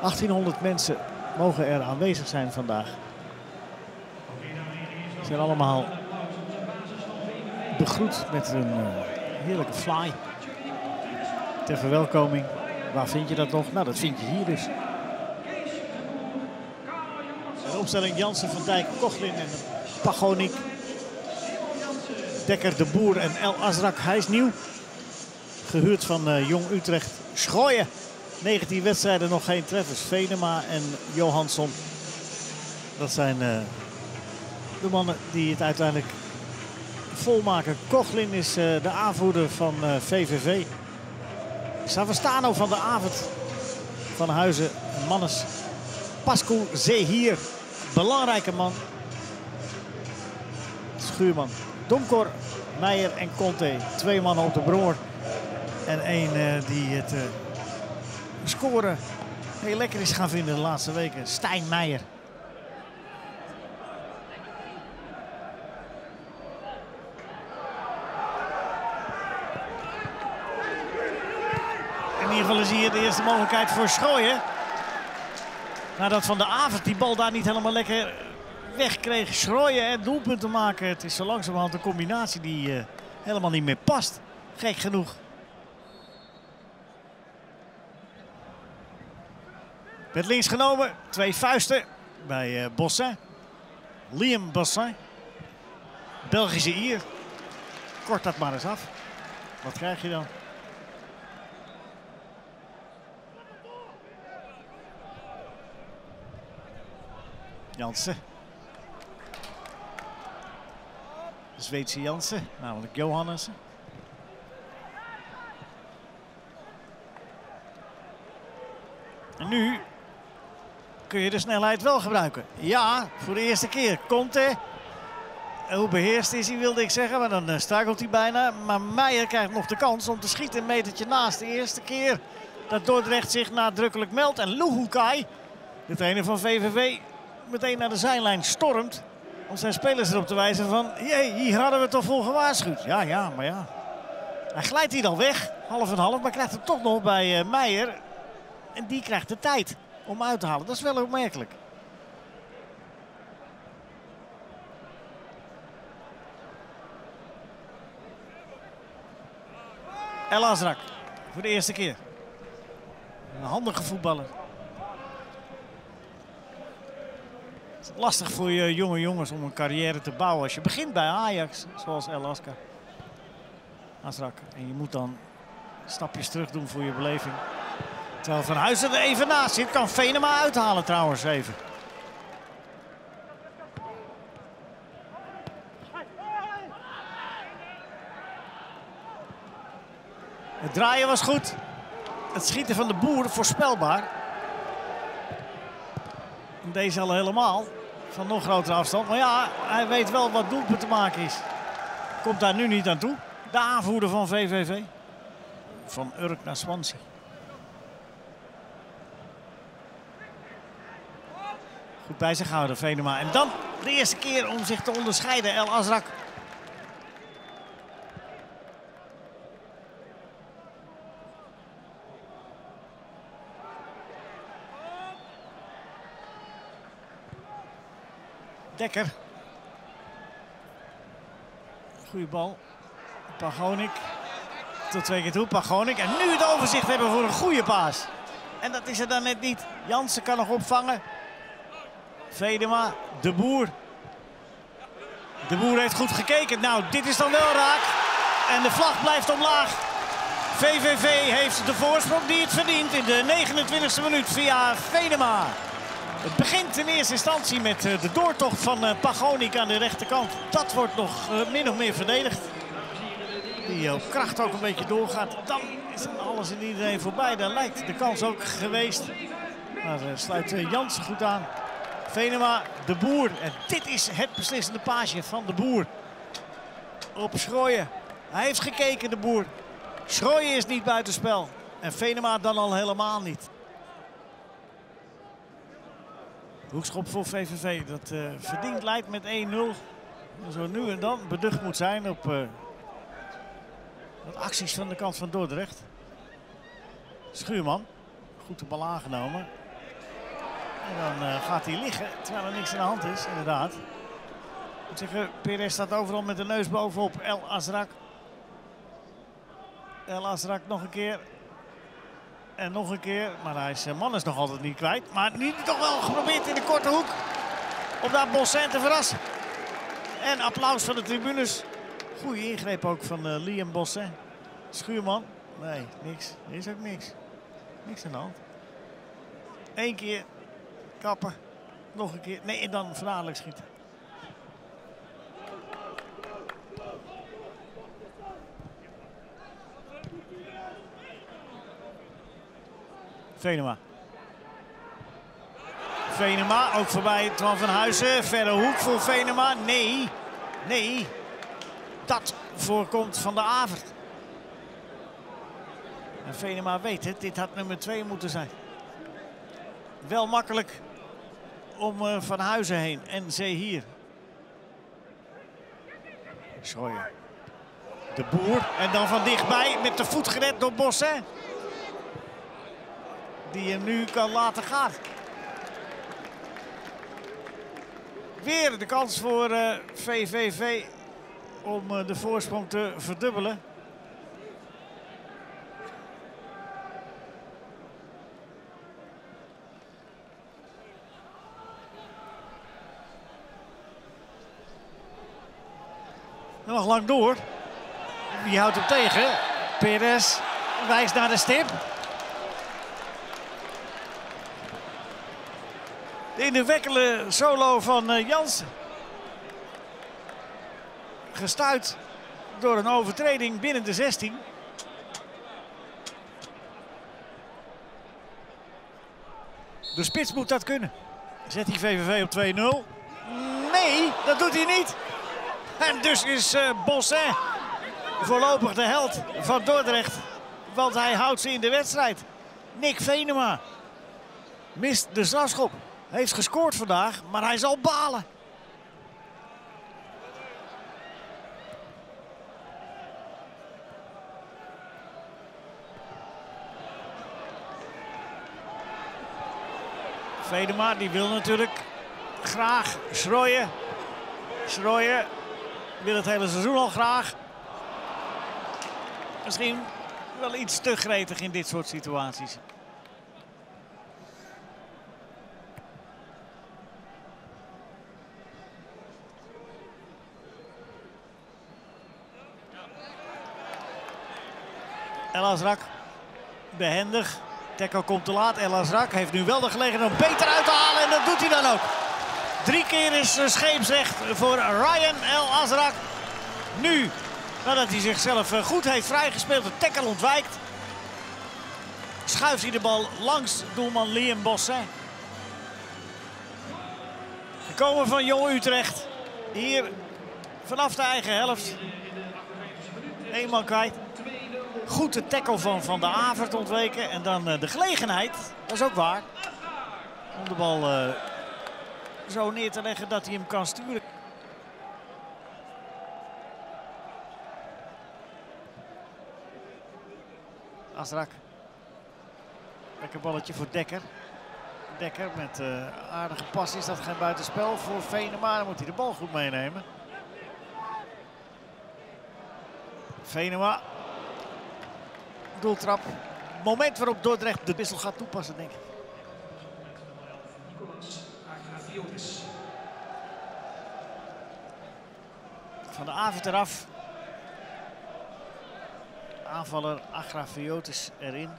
1800 mensen mogen er aanwezig zijn vandaag. Ze zijn allemaal begroet met een uh, heerlijke fly. Ter verwelkoming. Waar vind je dat nog? Nou, dat vind je hier dus. De opstelling Jansen, Van Dijk, Kochlin en Pagonik. Dekker, De Boer en El Azrak. Hij is nieuw. Gehuurd van uh, Jong Utrecht. Schooien. 19 wedstrijden, nog geen treffers. Venema en Johansson. Dat zijn uh, de mannen die het uiteindelijk volmaken. Kochlin is uh, de aanvoerder van VVV. Savastano van de avond van Huizen. Mannes. Pascal Zeehier. Belangrijke man. Schuurman. Domkor, Meijer en Conte. Twee mannen op de broer. En één uh, die het uh, scoren heel lekker is gaan vinden de laatste weken. Stijn Meijer. In ieder geval is hier de eerste mogelijkheid voor Schooien. Nadat Van de Avond die bal daar niet helemaal lekker wegkreeg. Schrooien en doelpunten maken. Het is zo langzamerhand een combinatie die uh, helemaal niet meer past. Gek genoeg. Met links genomen. Twee vuisten bij uh, Bossin. Liam Bossin. Belgische Ier. Kort dat maar eens af. Wat krijg je dan? Jansen. Zweedse Jansen, namelijk Johannessen. En nu kun je de snelheid wel gebruiken. Ja, voor de eerste keer. Conte. Hoe beheerst is hij, wilde ik zeggen. Maar dan struikelt hij bijna. Maar Meijer krijgt nog de kans om te schieten. Een metertje naast. De eerste keer dat Dordrecht zich nadrukkelijk meldt. En Luhukai, de trainer van VVV, meteen naar de zijlijn stormt. Om zijn spelers erop te wijzen van, jee, hier hadden we toch voor gewaarschuwd. Ja, ja, maar ja. Hij glijdt hier dan weg, half en half, maar krijgt hem toch nog bij uh, Meijer. En die krijgt de tijd om uit te halen. Dat is wel opmerkelijk. El Azrak, voor de eerste keer. Een handige voetballer. lastig voor je jonge jongens om een carrière te bouwen. Als je begint bij Ajax, zoals El. Azrak. En je moet dan stapjes terug doen voor je beleving. Terwijl Van Huizen er even naast zit. Kan Venema uithalen trouwens even. Het draaien was goed. Het schieten van de boer voorspelbaar. Deze al helemaal. Van nog grotere afstand. Maar ja, hij weet wel wat doelpunt te maken is. Komt daar nu niet aan toe. De aanvoerder van VVV. Van Urk naar Swansea. Goed bij zich houden, Venema. En dan de eerste keer om zich te onderscheiden, El Azrak. Dekker. Goeie bal. Pagonik. Tot twee keer toe. Pagonik. En nu het overzicht hebben voor een goede paas. En dat is er dan net niet. Jansen kan nog opvangen. Vedema. De Boer. De Boer heeft goed gekeken. Nou, dit is dan wel raak. En de vlag blijft omlaag. VVV heeft de voorsprong die het verdient in de 29e minuut via Vedema. Het begint in eerste instantie met eh, de doortocht van eh, Pagonik aan de rechterkant. Dat wordt nog eh, min of meer verdedigd. Die op kracht ook een beetje doorgaat. Dan is alles in iedereen voorbij. Daar lijkt de kans ook geweest. Maar sluit Jansen goed aan. Venema, de Boer. En dit is het beslissende paasje van de Boer. Op Schrooien. Hij heeft gekeken, de Boer. Schrooien is niet buitenspel. En Venema dan al helemaal niet. Hoekschop voor VVV dat uh, verdiend leidt met 1-0. Zo nu en dan beducht moet zijn op uh, wat acties van de kant van Dordrecht. Schuurman, goed de bal aangenomen. En dan uh, gaat hij liggen, terwijl er niks aan de hand is, inderdaad. Ik moet zeggen, Perez staat overal met de neus bovenop. El Azrak. El Azrak nog een keer. En nog een keer. Maar hij is, man is nog altijd niet kwijt. Maar nu toch wel geprobeerd in de korte hoek. Om daar Bossin te verrassen. En applaus van de tribunes. Goede ingreep ook van uh, Liam Bossin. Schuurman. Nee, niks. Er is ook niks. Niks aan de hand. Eén keer Nog een keer. Nee, en dan verhaaldelijk schieten. Venema. Venema, ook voorbij Twan van Huizen. Verre hoek voor Venema. Nee, nee. Dat voorkomt van de Avert. En Venema weet het, dit had nummer 2 moeten zijn. Wel makkelijk om uh, Van Huizen heen en Zee hier. Schooien. De boer. En dan van dichtbij met de voet gered door Bosset. Die hem nu kan laten gaan. Weer de kans voor uh, eh, VVV om uh, de voorsprong te verdubbelen. Lang door. Wie houdt hem tegen? Perez wijst naar de stip. De indrukwekkende solo van uh, Jansen. Gestuit door een overtreding binnen de 16. De spits moet dat kunnen. Zet hij VVV op 2-0? Nee, dat doet hij niet. En dus is uh, voorlopig de held van Dordrecht. Want hij houdt ze in de wedstrijd. Nick Venema mist de strafschop. Heeft gescoord vandaag, maar hij zal balen. Vedema die wil natuurlijk graag Schrooien. Schrooien wil het hele seizoen al graag. Misschien wel iets te gretig in dit soort situaties. El Azrak behendig. Tekko komt te laat. El Azrak heeft nu wel de gelegenheid om beter uit te halen. En dat doet hij dan ook. Drie keer is scheepsrecht voor Ryan El Azrak. Nu, nadat hij zichzelf eh, goed heeft vrijgespeeld, de tackle ontwijkt. Schuift hij de bal langs doelman Liam Bossin. Gekomen van Jong Utrecht. Hier vanaf de eigen helft. Eenmaal kwijt. Goed de tackle van Van de Avert ontweken. En dan uh, de gelegenheid, dat is ook waar, om de bal uh, zo neer te leggen dat hij hem kan sturen. Azrak. Lekker balletje voor Dekker. Dekker met uh, aardige pas is dat geen buitenspel voor Venema. Dan moet hij de bal goed meenemen. Venema doeltrap. Moment waarop Dordrecht de wissel gaat toepassen, denk ik. Van de avond eraf. Aanvaller Agrafiotis erin.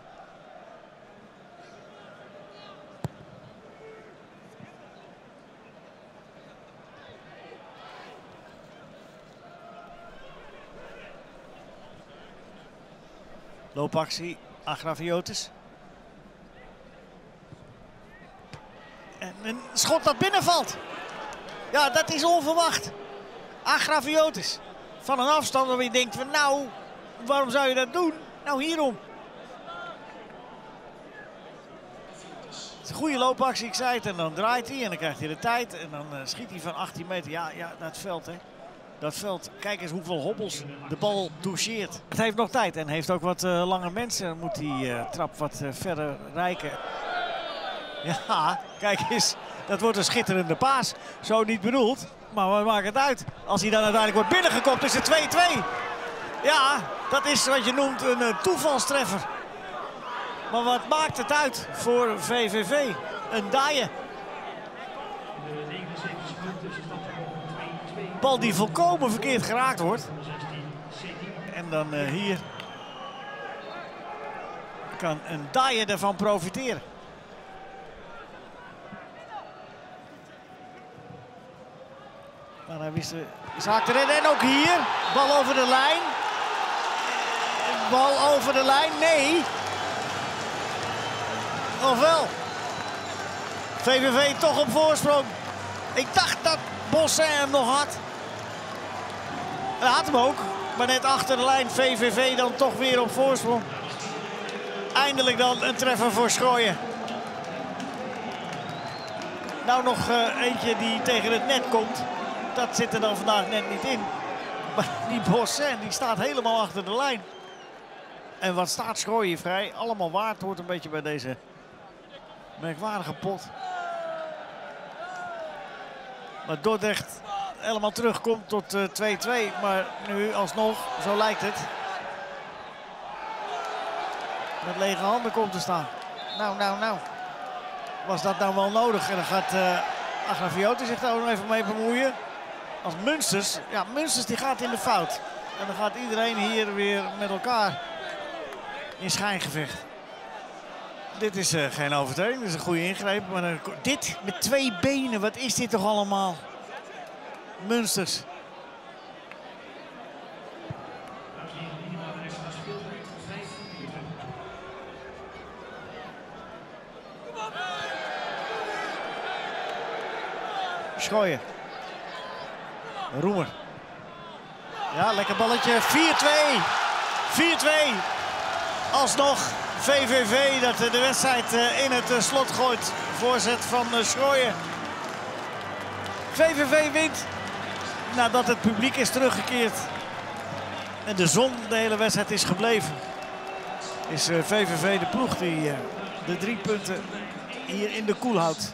Loopactie, Agrafiotis. Een schot dat binnenvalt. Ja, dat is onverwacht. Agrafiotis. Van een afstand waar je denkt van nou, waarom zou je dat doen? Nou, hierom. Het is een goede loopactie, ik zei het. En dan draait hij en dan krijgt hij de tijd. En dan uh, schiet hij van 18 meter. Ja, ja, dat veld hè dat veld. Kijk eens hoeveel hobbels de bal toucheert. Het heeft nog tijd en heeft ook wat uh, lange mensen. Moet die uh, trap wat verder rijken. Ja, kijk eens. Dat wordt een schitterende paas. Zo niet bedoeld. Maar wat maakt het uit? Als hij dan uiteindelijk wordt binnengekopt is het 2-2. Ja, dat is wat je noemt een uh, toevalstreffer. Maar wat maakt het uit voor VVV? Een daaien. Bal die volkomen verkeerd geraakt wordt. En dan uh, hier kan een daaien ervan profiteren. Hij wist de. En ook hier, bal over de lijn. Bal over de lijn, nee. Ofwel. VVV toch op voorsprong. Ik dacht dat Bosse hem nog had. Hij had hem ook. Maar net achter de lijn VVV dan toch weer op voorsprong. Eindelijk dan een treffer voor Schooien. Nou nog uh, eentje die tegen het net komt. Dat zit er dan vandaag net niet in. Maar die Bossen die staat helemaal achter de lijn. En wat staat Schooien vrij? Allemaal waard hoort een beetje bij deze merkwaardige pot. Maar Dordrecht helemaal terugkomt tot 2-2. Uh, maar nu alsnog, zo lijkt het. Met lege handen komt te staan. Nou, nou, nou. Was dat nou wel nodig? En dan gaat uh, zich daar nog even mee bemoeien. Als Munsters, ja, Munsters die gaat in de fout. En dan gaat iedereen hier weer met elkaar in schijngevecht. Dit is uh, geen overtreding, dit is een goede ingreep. Maar dit met twee benen, wat is dit toch allemaal? Munsters. Schooien. Roemer. Ja, lekker balletje. 4-2. 4-2. Alsnog VVV dat de wedstrijd eh, in het eh, slot gooit. Voorzet van eh, Schooien. VVV wint nadat het publiek is teruggekeerd. En de zon de hele wedstrijd is gebleven. Is VVV de ploeg die de drie punten hier in de koel houdt.